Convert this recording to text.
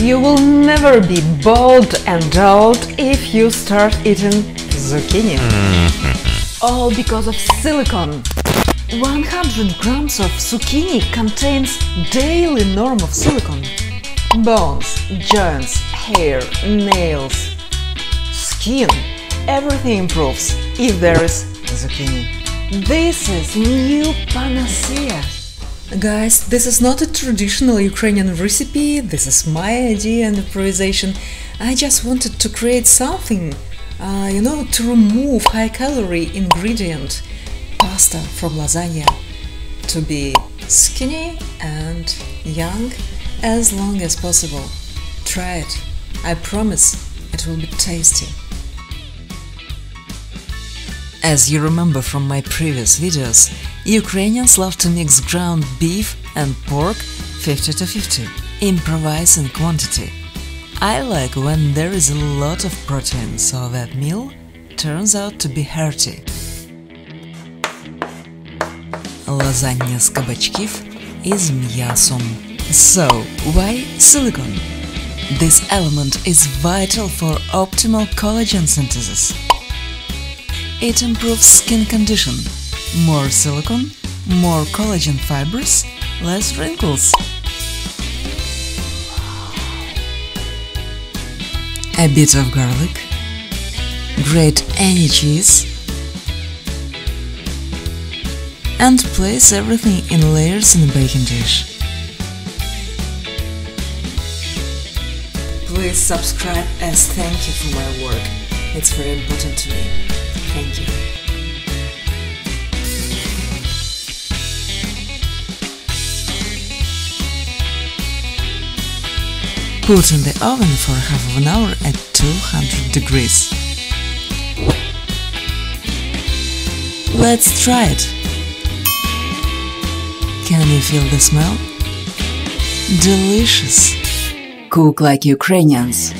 You will never be bald and old if you start eating zucchini. Mm-hmm. All because of silicon. 100 grams of zucchini contains daily norm of silicon. Bones, joints, hair, nails, skin, everything improves if there is zucchini. This is new panacea. Guys, this is not a traditional Ukrainian recipe, this is my idea and improvisation. I just wanted to create something, uh, you know, to remove high calorie ingredient pasta from lasagna to be skinny and young as long as possible. Try it. I promise it will be tasty. As you remember from my previous videos, Ukrainians love to mix ground beef and pork 50 to 50, improvise in quantity. I like when there is a lot of protein, so that meal turns out to be hearty. Lasagna з кабачків із м'ясом. So, why silicon? This element is vital for optimal collagen synthesis. It improves skin condition. More silicone, more collagen fibers, less wrinkles. A bit of garlic. Grate any cheese. And place everything in layers in a baking dish. Please subscribe as thank you for my work. It's very important to me. Thank you. Put in the oven for half of an hour at 200 degrees. Let's try it. Can you feel the smell? Delicious. Cook like Ukrainians.